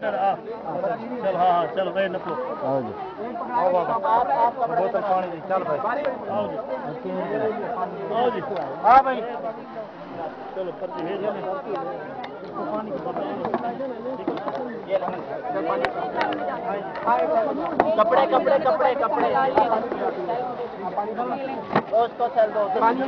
چل ہاں ہاں چل بھائی نکلو۔ آؤ جی۔ بوتل پانی دی چل بھائی۔ آؤ جی۔ آؤ جی۔ ہاں بھائی۔ چلو پرچی بھیج کپڑے کپڑے کپڑے کپڑے۔ اس کو چل دو پانی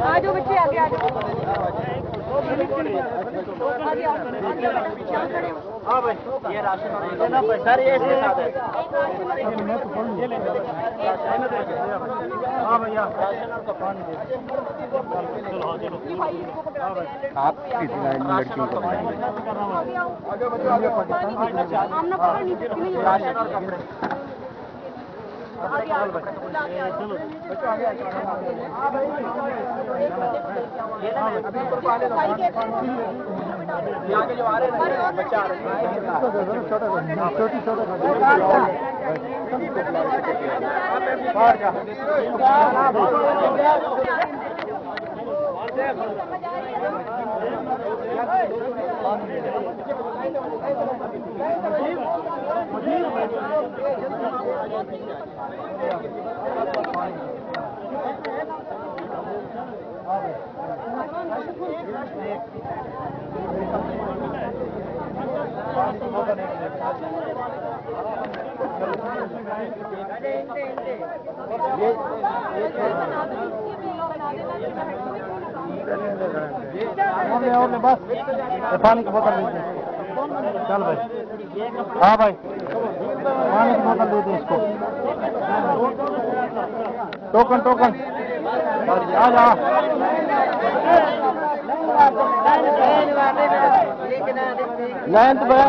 آ جاؤ بچے آگے آ جاؤ ہاں بھائی یہ راشن سر یہ ہاں بھیا آپ کس لائن میں لڑکیوں کو راشن اور کپڑے آگے آ جاؤ یہ بس۔ پانی کی بوتل دے دیں چل بھائی۔ ہاں بھائی۔ پانی کی بوتل دے دیں اس کو۔ Token token. آ جا۔ لائن تو بڑا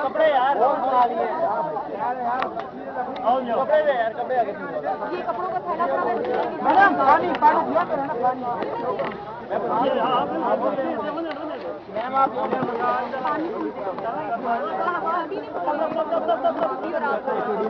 کپڑے یار کپڑے دے یار کپڑے آگے میڈم پانی پانی دیا کرو نا پانی میم آپ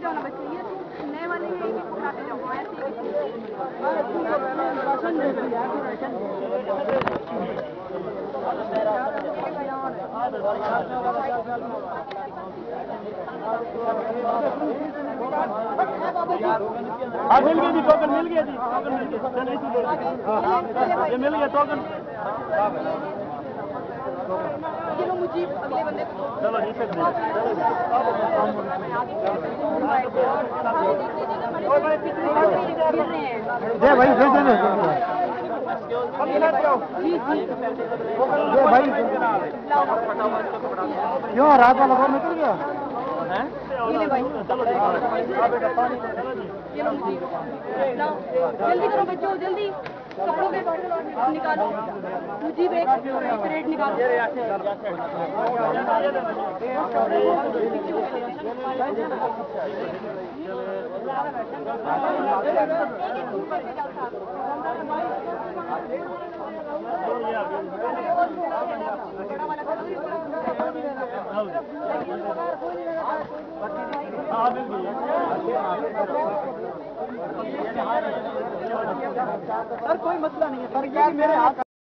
جاؤ نا بچے یہ ایک ایک ہاں، مل گئی جی ٹوکن مل گیا جی ٹوکن مل گیا جی، یہ مل گیا ٹوکن کیوں؟ رات والا لگا نکل گیا۔ جلدی کرو بچوں جلدی۔ کپڑوں میں بٹر نکالو مجھے ایک پریٹ نکالو ہاں، Thank you. سر کوئی مسئلہ نہیں ہے۔ سر میرے ہاتھ